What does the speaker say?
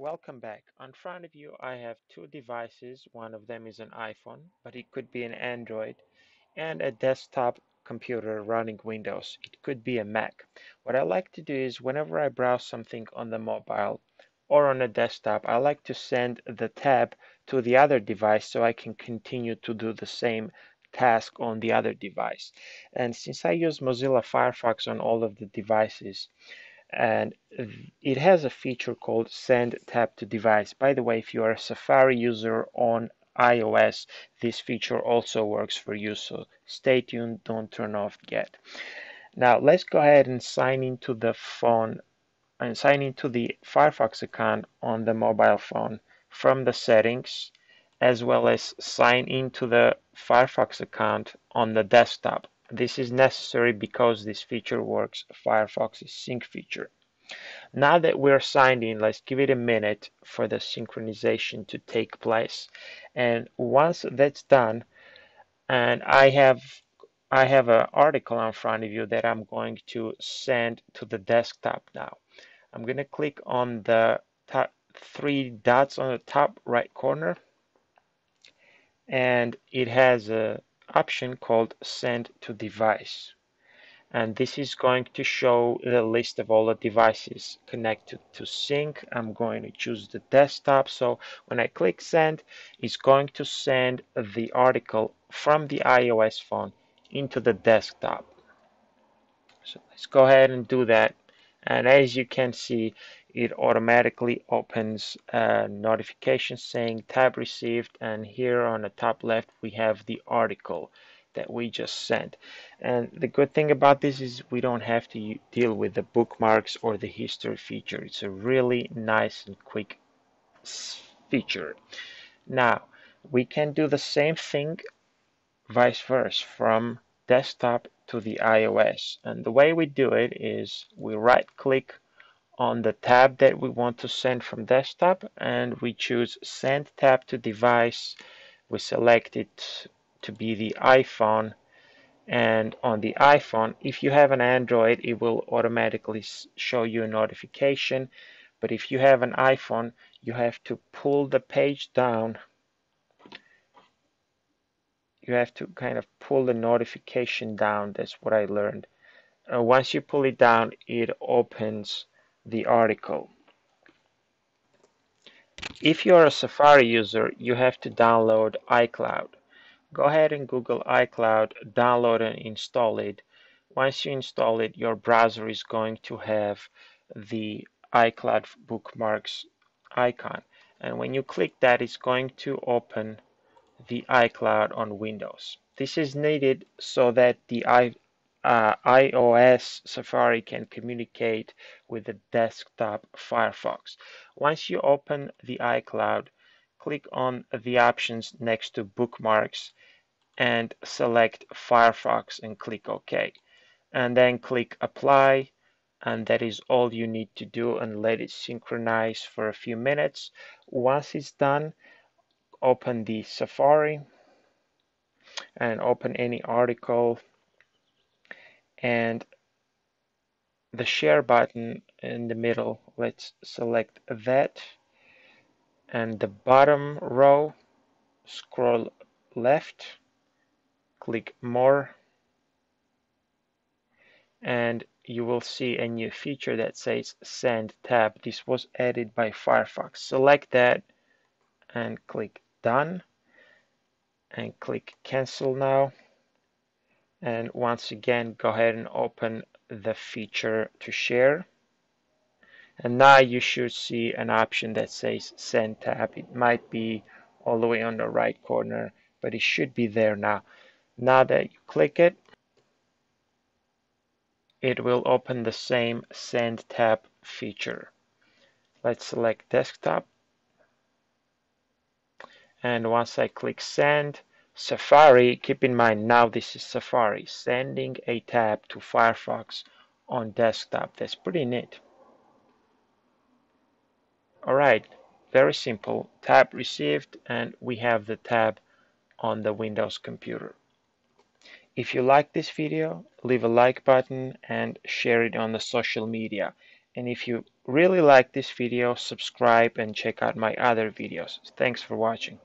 Welcome back. On front of you, I have two devices. One of them is an iPhone, but it could be an Android, and a desktop computer running Windows. It could be a Mac. What I like to do is whenever I browse something on the mobile or on a desktop, I like to send the tab to the other device so I can continue to do the same task on the other device. And since I use Mozilla Firefox on all of the devices, and it has a feature called send tab to device. By the way, if you are a Safari user on iOS, this feature also works for you, so stay tuned, don't turn off yet. Now let's go ahead and sign into the phone and sign into the Firefox account on the mobile phone from the settings as well as sign into the Firefox account on the desktop. This is necessary because this feature works Firefox's sync feature. Now that we're signed in, let's give it a minute for the synchronization to take place. And once that's done, and I have I have an article in front of you that I'm going to send to the desktop now. I'm going to click on the top three dots on the top right corner and it has a option called send to device. And this is going to show the list of all the devices connected to sync. I'm going to choose the desktop. So when I click send it's going to send the article from the iOS phone into the desktop. So let's go ahead and do that. And as you can see it automatically opens a notification saying tab received and here on the top left we have the article that we just sent. And the good thing about this is we don't have to deal with the bookmarks or the history feature. It's a really nice and quick feature. Now we can do the same thing vice versa from desktop to the iOS. And the way we do it is we right click on the tab that we want to send from desktop and we choose send tab to device. We select it to be the iPhone and on the iPhone if you have an Android it will automatically show you a notification but if you have an iPhone you have to pull the page down. You have to kind of pull the notification down that's what I learned. Uh, once you pull it down it opens the article. If you're a Safari user, you have to download iCloud. Go ahead and Google iCloud, download and install it. Once you install it, your browser is going to have the iCloud bookmarks icon. And when you click that, it's going to open the iCloud on Windows. This is needed so that the uh, iOS Safari can communicate with the desktop Firefox. Once you open the iCloud, click on the options next to bookmarks and select Firefox and click OK. And then click apply and that is all you need to do and let it synchronize for a few minutes. Once it's done, open the Safari and open any article and the share button in the middle let's select that. And the bottom row scroll left click more. And you will see a new feature that says send tab. This was added by Firefox. Select that and click done. And click cancel now and once again go ahead and open the feature to share. And now you should see an option that says send tab. It might be all the way on the right corner but it should be there now. Now that you click it it will open the same send tab feature. Let's select desktop. And once I click send Safari, keep in mind now this is Safari, sending a tab to Firefox on desktop. That's pretty neat. Alright, very simple. Tab received and we have the tab on the Windows computer. If you like this video, leave a like button and share it on the social media. And if you really like this video, subscribe and check out my other videos. Thanks for watching.